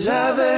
love it.